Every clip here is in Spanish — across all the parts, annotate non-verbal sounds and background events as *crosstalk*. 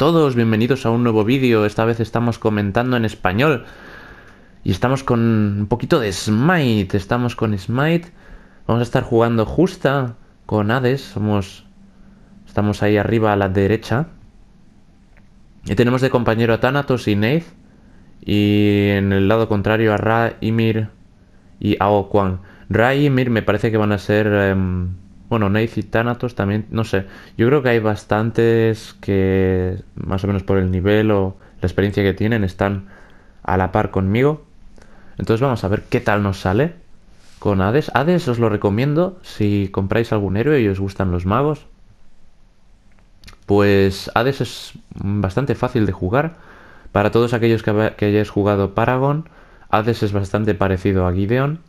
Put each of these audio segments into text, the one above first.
todos, bienvenidos a un nuevo vídeo. Esta vez estamos comentando en español. Y estamos con un poquito de Smite. Estamos con Smite. Vamos a estar jugando justa con Hades. Somos. Estamos ahí arriba a la derecha. Y tenemos de compañero a Thanatos y Neith. Y en el lado contrario a Ra, Ymir y Ao Kwang. Ra y Ymir me parece que van a ser. em, bueno, Neith y Thanatos también, no sé. Yo creo que hay bastantes que, más o menos por el nivel o la experiencia que tienen, están a la par conmigo. Entonces vamos a ver qué tal nos sale con Hades. Hades os lo recomiendo si compráis algún héroe y os gustan los magos. Pues Hades es bastante fácil de jugar. Para todos aquellos que, que hayáis jugado Paragon, Hades es bastante parecido a Gideon.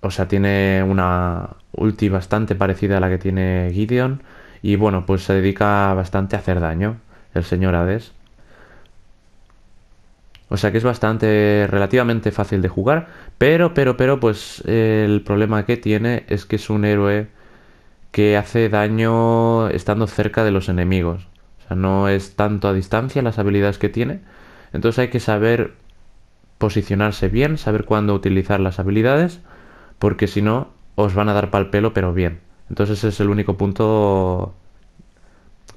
O sea, tiene una ulti bastante parecida a la que tiene Gideon. Y bueno, pues se dedica bastante a hacer daño el señor Hades. O sea que es bastante, relativamente fácil de jugar. Pero, pero, pero, pues el problema que tiene es que es un héroe que hace daño estando cerca de los enemigos. O sea, no es tanto a distancia las habilidades que tiene. Entonces hay que saber posicionarse bien, saber cuándo utilizar las habilidades, porque si no, os van a dar pal pelo, pero bien. Entonces ese es el único punto,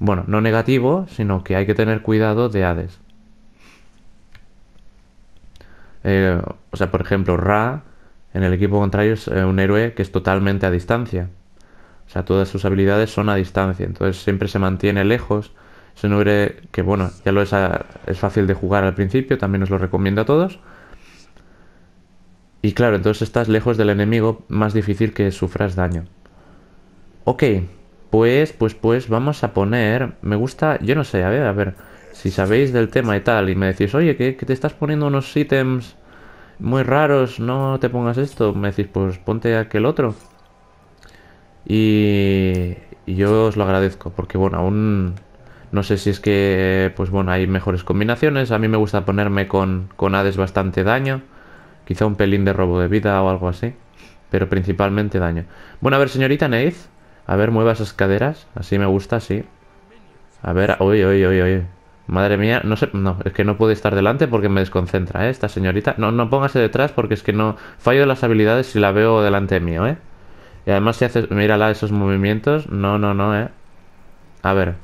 bueno, no negativo, sino que hay que tener cuidado de Hades. Eh, o sea, por ejemplo, Ra en el equipo contrario es eh, un héroe que es totalmente a distancia. O sea, todas sus habilidades son a distancia. Entonces siempre se mantiene lejos. Es un héroe que, bueno, ya lo es, a- es fácil de jugar al principio. También os lo recomiendo a todos. Y claro, entonces estás lejos del enemigo, más difícil que sufras daño. Ok, pues, pues, pues vamos a poner... Me gusta, yo no sé, a ver, a ver. Si sabéis del tema y tal, y me decís, oye, que, te estás poniendo unos ítems muy raros, no te pongas esto. Me decís, pues ponte aquel otro. Y, y yo os lo agradezco, porque bueno, aún no sé si es que, pues bueno, hay mejores combinaciones. A mí me gusta ponerme con, con Hades bastante daño. Quizá un pelín de robo de vida o algo así. Pero principalmente daño. Bueno, a ver, señorita Neith. A ver, mueva esas caderas. Así me gusta, sí. A ver, uy, uy, uy, uy. Madre mía, no sé, no, es que no puede estar delante porque me desconcentra, ¿eh? Esta señorita. No, no póngase detrás porque es que no fallo de las habilidades si la veo delante mío, ¿eh? Y además si haces, mírala esos movimientos, no, no, no, ¿eh? A ver,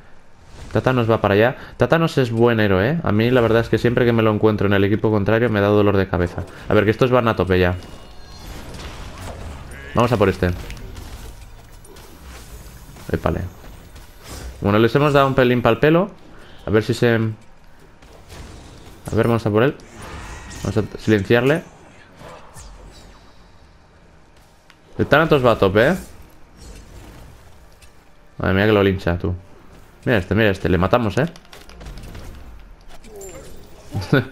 Tatanos va para allá. Tatanos es buen héroe, ¿eh? A mí la verdad es que siempre que me lo encuentro en el equipo contrario me da dolor de cabeza. A ver, que estos van a tope ya. Vamos a por este. Épale. Bueno, les hemos dado un pelín para el pelo. A ver si se... A ver, vamos a por él. Vamos a silenciarle. El Thanatos va a tope, ¿eh? Madre mía que lo lincha, tú. Mira este, mira este. Le matamos, ¿eh? *laughs*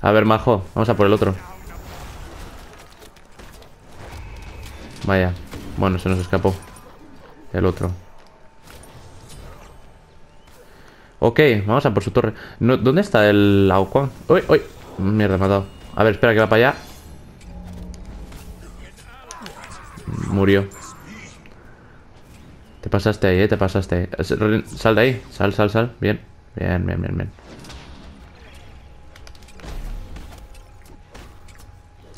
a ver, majo. Vamos a por el otro. Vaya. Bueno, se nos escapó. El otro. Ok, vamos a por su torre. No, ¿Dónde está el Aoquan? ¡Uy, uy! Mierda, me ha dado. A ver, espera que va para allá. Murió. Te pasaste ahí, eh, te pasaste Sal de ahí, sal, sal, sal. Bien, bien, bien, bien, bien.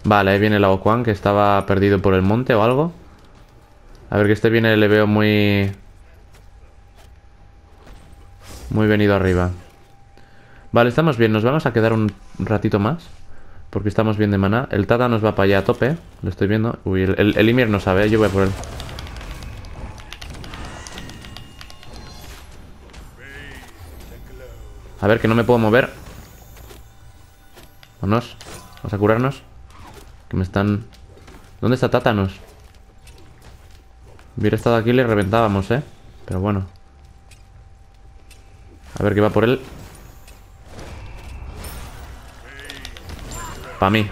Vale, ahí viene el Aoquan que estaba perdido por el monte o algo. A ver, que este viene, le veo muy... Muy venido arriba. Vale, estamos bien. Nos vamos a quedar un ratito más. Porque estamos bien de maná. El Tata nos va para allá a tope. Lo estoy viendo. Uy, el, el, el Ymir no sabe. ¿eh? Yo voy por él. A ver, que no me puedo mover. Vámonos. Vamos a curarnos. Que me están... ¿Dónde está Tátanos? Hubiera estado aquí y le reventábamos, ¿eh? Pero bueno. A ver qué va por él. Pa' mí.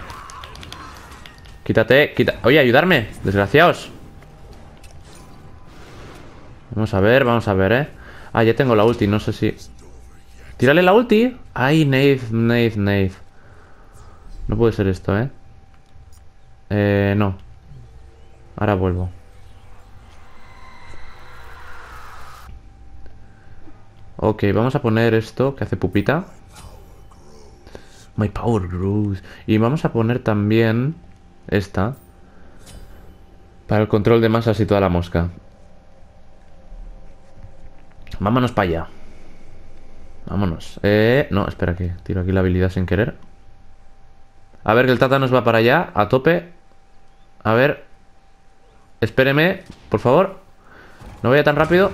Quítate, quita. Oye, ayudarme, desgraciados. Vamos a ver, vamos a ver, ¿eh? Ah, ya tengo la ulti, no sé si... Tírale la ulti. Ay, Nath, Nath, Nath. No puede ser esto, ¿eh? Eh, no. Ahora vuelvo. Ok, vamos a poner esto que hace pupita. My power grows. Y vamos a poner también esta. Para el control de masas y toda la mosca. Vámonos para allá. Vámonos. Eh, no, espera que tiro aquí la habilidad sin querer. A ver que el Tata nos va para allá, a tope. A ver. Espéreme, por favor. No vaya tan rápido.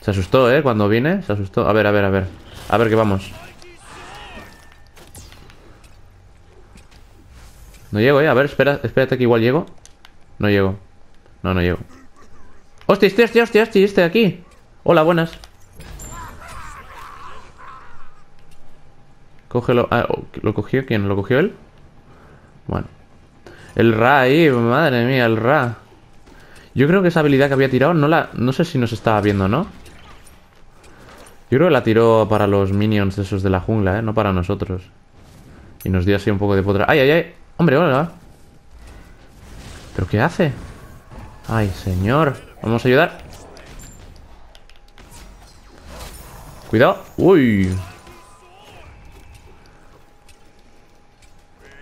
Se asustó, ¿eh? Cuando vine, se asustó. A ver, a ver, a ver. A ver que vamos. No llego, ¿eh? A ver, espera, espérate que igual llego. No llego. No, no llego. ¡Hostia, hostia, hostia, hostia! hostia este de aquí! Hola, buenas. Cógelo. Ah, ¿lo cogió quién? ¿Lo cogió él? Bueno. El Ra ahí, madre mía, el Ra. Yo creo que esa habilidad que había tirado no la... No sé si nos estaba viendo, ¿no? Yo creo que la tiró para los minions esos de la jungla, ¿eh? No para nosotros. Y nos dio así un poco de potra. ¡Ay, ay, ay! ¡Hombre, hola! ¿Pero qué hace? ¡Ay, señor! Vamos a ayudar. Cuidado. ¡Uy!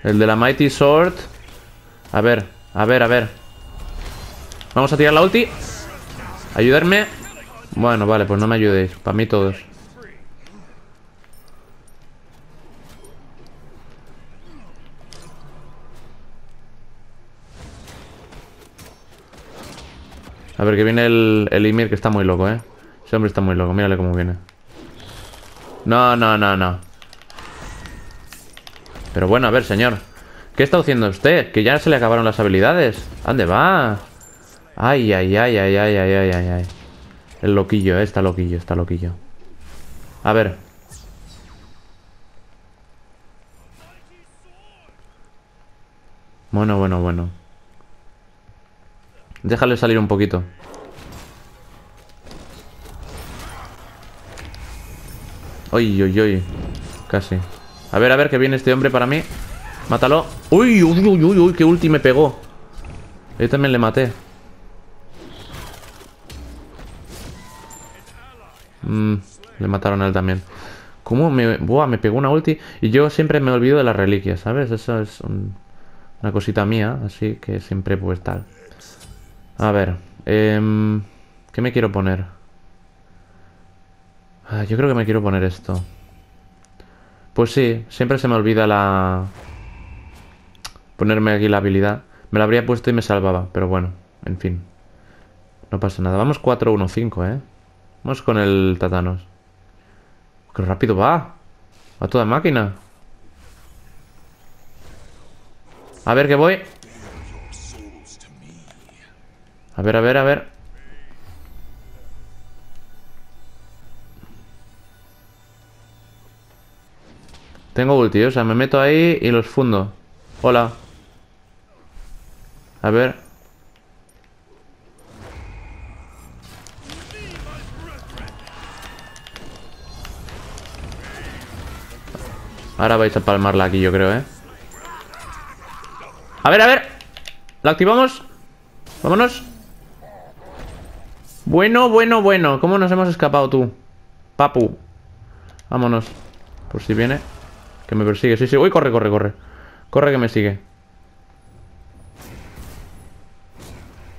El de la Mighty Sword. A ver, a ver, a ver. Vamos a tirar la ulti. Ayudarme. Bueno, vale, pues no me ayudéis. Para mí todos. A ver, que viene el, el Ymir que está muy loco, ¿eh? Ese hombre está muy loco, mírale cómo viene. No, no, no, no. Pero bueno, a ver, señor. ¿Qué está haciendo usted? Que ya se le acabaron las habilidades. ¿Dónde va? Ay, ay, ay, ay, ay, ay, ay, ay, ay. El loquillo, eh, está loquillo, está loquillo. A ver. Bueno, bueno, bueno. Déjale salir un poquito. Uy, uy, uy. Casi. A ver, a ver, que viene este hombre para mí. Mátalo. Uy, uy, uy, uy, uy, qué ulti me pegó. Yo también le maté. Mm, le mataron a él también. ¿Cómo me... Buah, me pegó una ulti. Y yo siempre me olvido de las reliquias, ¿sabes? Eso es una cosita mía. Así que siempre pues tal. A ver. Eh, ¿Qué me quiero poner? Ah, yo creo que me quiero poner esto. Pues sí, siempre se me olvida la... Ponerme aquí la habilidad. Me la habría puesto y me salvaba, pero bueno, en fin. No pasa nada. Vamos 4-1-5, ¿eh? Vamos con el Tatanos. ¡Qué rápido va! A toda máquina. A ver, que voy. A ver, a ver, a ver. Tengo ulti, o sea, me meto ahí y los fundo. Hola. A ver. Ahora vais a palmarla aquí, yo creo, ¿eh? A ver, a ver. ¿La activamos? Vámonos. Bueno, bueno, bueno. ¿Cómo nos hemos escapado tú? Papu. Vámonos. Por si viene. Que me persigue. Sí, sí. Uy, corre, corre, corre. Corre que me sigue.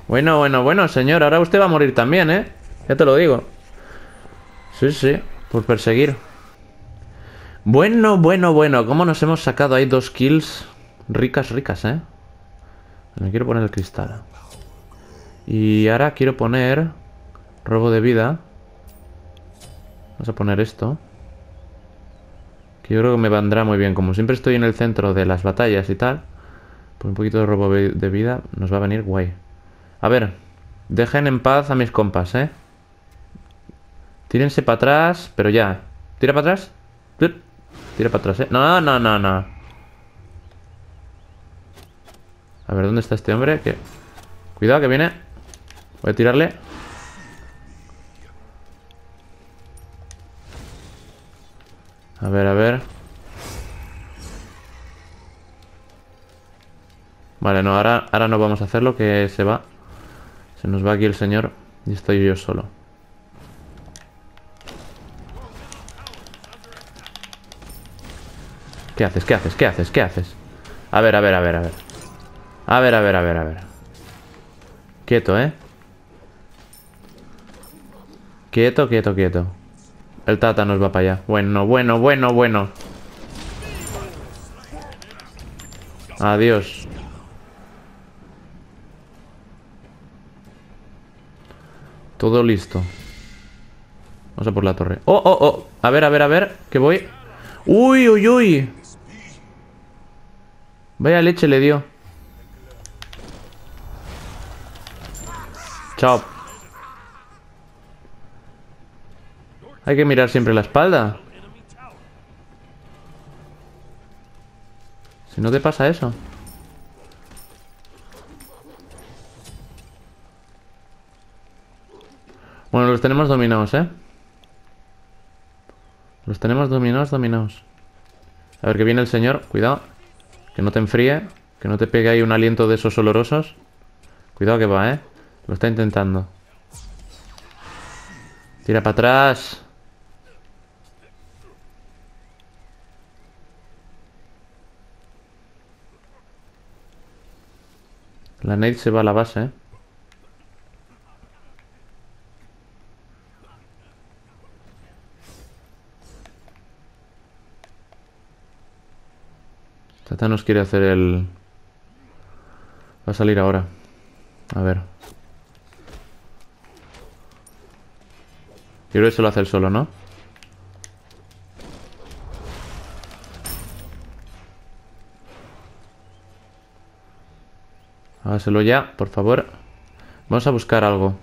Bueno, bueno, bueno, señor. Ahora usted va a morir también, ¿eh? Ya te lo digo. Sí, sí. Por perseguir. Bueno, bueno, bueno. ¿Cómo nos hemos sacado ahí dos kills? Ricas, ricas, ¿eh? Me quiero poner el cristal. Y ahora quiero poner... Robo de vida. Vamos a poner esto. Que yo creo que me vendrá muy bien. Como siempre estoy en el centro de las batallas y tal. Pues un poquito de robo de vida nos va a venir guay. A ver. Dejen en paz a mis compas, ¿eh? Tírense para atrás, pero ya. ¿Tira para atrás? Tira para atrás, ¿eh? No, no, no, no. A ver, ¿dónde está este hombre? Que... Cuidado, que viene. Voy a tirarle. A ver, a ver. Vale, no, ahora, ahora no vamos a hacerlo, que se va. Se nos va aquí el señor y estoy yo solo. ¿Qué haces? ¿Qué haces? ¿Qué haces? ¿Qué haces? A ver, a ver, a ver, a ver. A ver, a ver, a ver, a ver. Quieto, ¿eh? Quieto, quieto, quieto. El Tata nos va para allá. Bueno, bueno, bueno, bueno. Adiós. Todo listo. Vamos a por la torre. ¡Oh, oh, oh! A ver, a ver, a ver. Que voy. ¡Uy, uy, uy! Vaya leche le dio. Chao. Hay que mirar siempre la espalda. Si no te pasa eso. Bueno, los tenemos dominados, ¿eh? Los tenemos dominados, dominados. A ver que viene el señor. Cuidado. Que no te enfríe. Que no te pegue ahí un aliento de esos olorosos. Cuidado que va, ¿eh? Lo está intentando. Tira para atrás. La Nate se va a la base, ¿eh? Tata nos quiere hacer el... Va a salir ahora. A ver. Yo creo que se lo hace el solo, ¿no? Hágaselo ya, por favor. Vamos a buscar algo.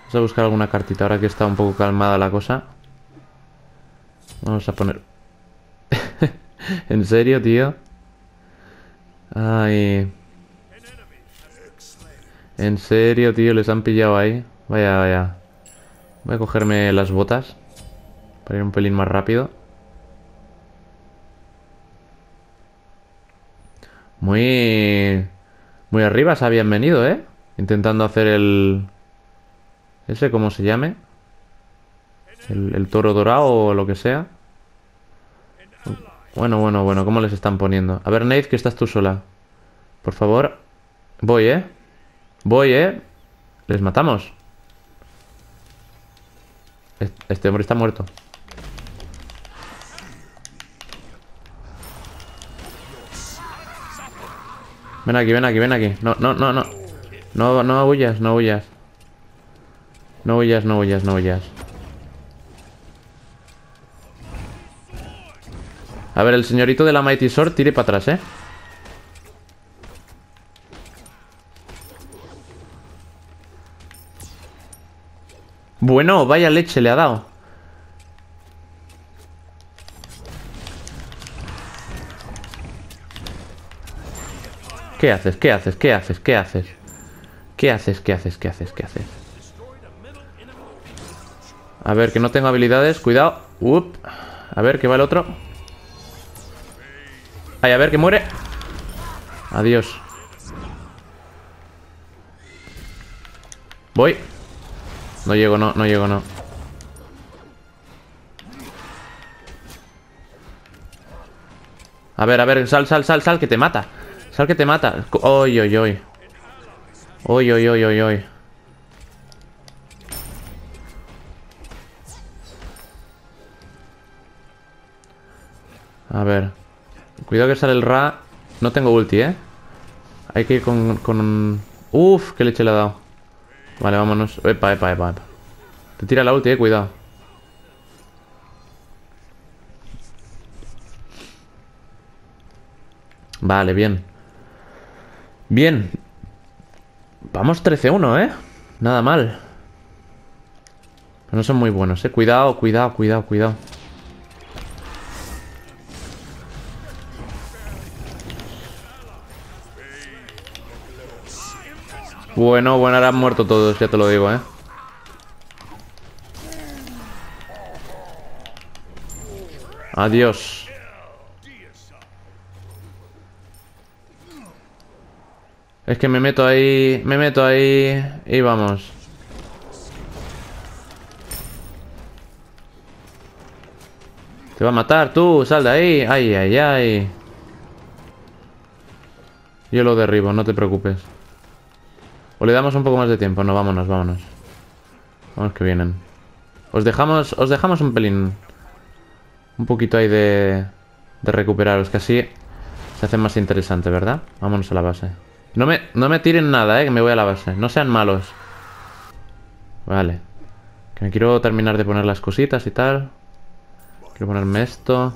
Vamos a buscar alguna cartita ahora que está un poco calmada la cosa. Vamos a poner... *laughs* ¿En serio, tío? Ay... En serio, tío, les han pillado ahí. Vaya, vaya. Voy a cogerme las botas. Para ir un pelín más rápido. Muy... Muy arriba se habían venido, ¿eh? Intentando hacer el... Ese, ¿cómo se llame? El, el toro dorado o lo que sea. Bueno, bueno, bueno, ¿cómo les están poniendo? A ver, Nate, que estás tú sola. Por favor. Voy, ¿eh? Voy, ¿eh? Les matamos. Este hombre está muerto. Ven aquí, ven aquí, ven aquí. No, no, no, no. No, no huyas, no huyas. No huyas, no huyas, no huyas. A ver, el señorito de la Mighty Sword tire para atrás, ¿eh? Bueno, vaya leche le ha dado. ¿Qué haces? ¿Qué haces? ¿Qué haces? ¿Qué haces? ¿Qué haces? ¿Qué haces? ¿Qué haces? ¿Qué haces? A ver, que no tengo habilidades. Cuidado. A ver, que va el otro. Ay, a ver, que muere. Adiós. Voy. No llego, no, no llego, no. A ver, a ver, sal, sal, sal, sal, que te mata. Sal que te mata. Oy, oy, oy. Oy, oy, oy, oy, oy. A ver. Cuidado que sale el Ra. No tengo ulti, ¿eh? Hay que ir con... con... Uf, qué leche le ha dado. Vale, vámonos. Epa, epa, epa, epa. Te tira la ulti, eh, cuidado. Vale, bien. Bien. Vamos 13-1, ¿eh? Nada mal. no son muy buenos, ¿eh? Cuidado, cuidado, cuidado, cuidado. Bueno, bueno, ahora han muerto todos, ya te lo digo, ¿eh? Adiós. Es que me meto ahí, me meto ahí y vamos. Te va a matar tú, sal de ahí. Ay, ay, ay. Yo lo derribo, no te preocupes. O le damos un poco más de tiempo. No, vámonos, vámonos. Vamos que vienen. Os dejamos, os dejamos un pelín. Un poquito ahí de, de recuperaros, que así se hace más interesante, ¿verdad? Vámonos a la base. No me, no me tiren nada, eh, que me voy a la base. No sean malos. Vale. Que me quiero terminar de poner las cositas y tal. Quiero ponerme esto.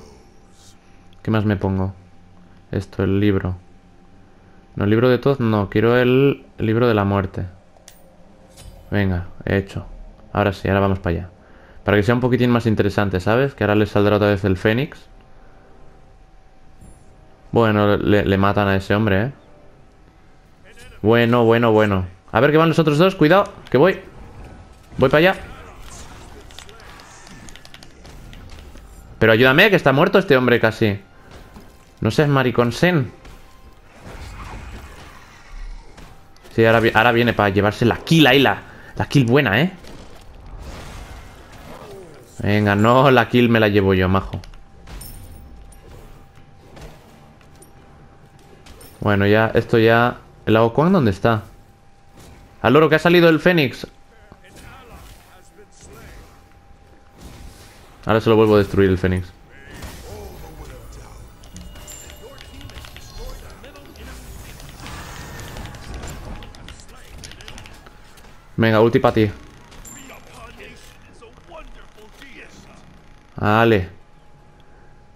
¿Qué más me pongo? Esto, el libro. No, el libro de todos, no. Quiero el, el libro de la muerte. Venga, he hecho. Ahora sí, ahora vamos para allá. Para que sea un poquitín más interesante, ¿sabes? Que ahora le saldrá otra vez el Fénix. Bueno, le, le matan a ese hombre, ¿eh? Bueno, bueno, bueno. A ver que van los otros dos. Cuidado, que voy. Voy para allá. Pero ayúdame, que está muerto este hombre casi. No seas maricón sen. Sí, ahora, ahora viene para llevarse la kill ahí, la, la kill buena, ¿eh? Venga, no, la kill me la llevo yo, majo. Bueno, ya, esto ya... ¿El lago dónde está? Al loro que ha salido el Fénix. Ahora se lo vuelvo a destruir el Fénix. Venga, ulti para ti. Ale.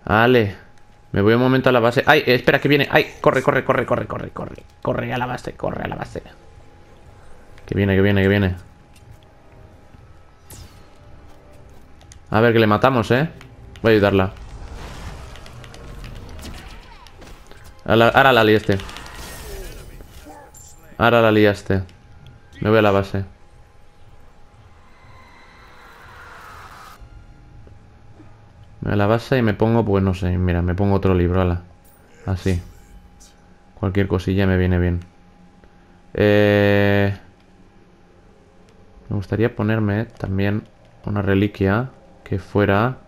Ale. Me voy un momento a la base. ¡Ay! Espera, que viene. ¡Ay! Corre, corre, corre, corre, corre, corre. Corre a la base, corre a la base. Que viene, que viene, que viene. A ver, que le matamos, ¿eh? Voy a ayudarla. Ahora la liaste. Ahora la liaste. Me voy a la base. A la base y me pongo, pues no sé, mira, me pongo otro libro, ala. Así. Cualquier cosilla me viene bien. Eh... Me gustaría ponerme también una reliquia que fuera...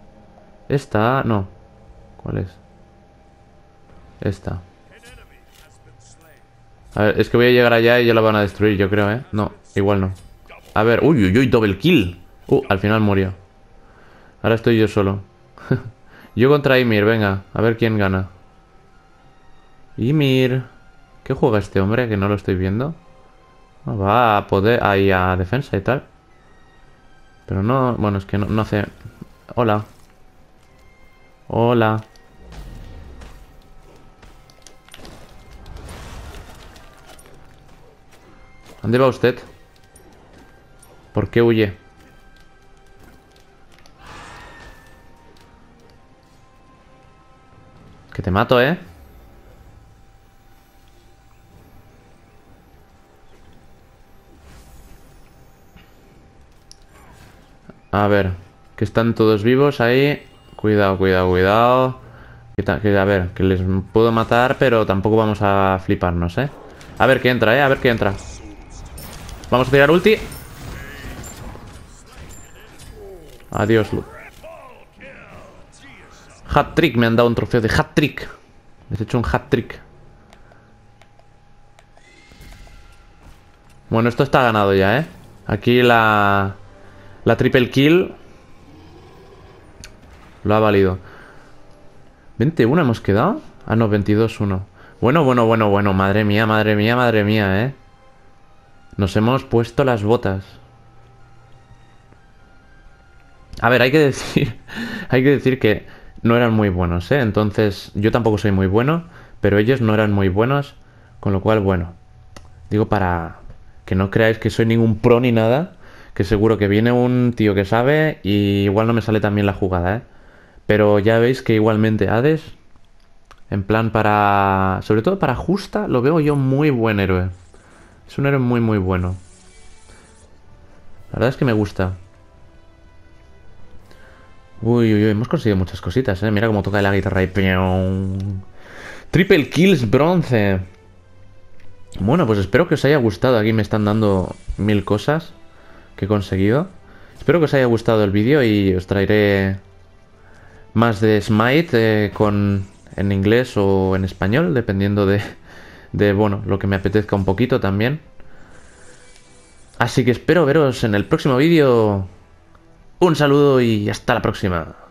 Esta, no. ¿Cuál es? Esta. A ver, es que voy a llegar allá y ya la van a destruir, yo creo, ¿eh? No, igual no. A ver, uy, uy, uy, double kill. Uh, al final murió. Ahora estoy yo solo. Yo contra Ymir, venga, a ver quién gana. Ymir. ¿Qué juega este hombre que no lo estoy viendo? va a poder... Ahí a defensa y tal. Pero no... Bueno, es que no, no hace... Hola. Hola. ¿Dónde va usted? ¿Por qué huye? Que te mato, ¿eh? A ver, que están todos vivos ahí. Cuidado, cuidado, cuidado. Que, a ver, que les puedo matar, pero tampoco vamos a fliparnos, ¿eh? A ver qué entra, ¿eh? A ver qué entra. Vamos a tirar ulti. Adiós, Hat trick, me han dado un trofeo de hat trick. Me he hecho un hat trick. Bueno, esto está ganado ya, ¿eh? Aquí la... La triple kill... Lo ha valido. 21 hemos quedado. Ah, no, 22-1. Bueno, bueno, bueno, bueno. Madre mía, madre mía, madre mía, ¿eh? Nos hemos puesto las botas. A ver, hay que decir. *laughs* hay que decir que no eran muy buenos, ¿eh? Entonces, yo tampoco soy muy bueno, pero ellos no eran muy buenos, con lo cual, bueno. Digo para que no creáis que soy ningún pro ni nada, que seguro que viene un tío que sabe y igual no me sale tan bien la jugada, ¿eh? Pero ya veis que igualmente Hades, en plan para... Sobre todo para Justa, lo veo yo muy buen héroe. Es un héroe muy, muy bueno. La verdad es que me gusta. Uy, uy, uy, hemos conseguido muchas cositas, ¿eh? Mira cómo toca la guitarra y... Triple kills bronce. Bueno, pues espero que os haya gustado. Aquí me están dando mil cosas que he conseguido. Espero que os haya gustado el vídeo y os traeré más de Smite eh, con, en inglés o en español, dependiendo de, de, bueno, lo que me apetezca un poquito también. Así que espero veros en el próximo vídeo. Un saludo y hasta la próxima.